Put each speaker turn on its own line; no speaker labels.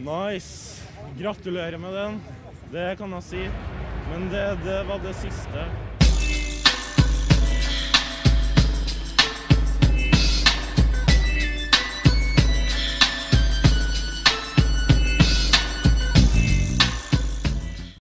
Nice. Gratulerer med den. Det kan jeg si. Men det, det var det siste.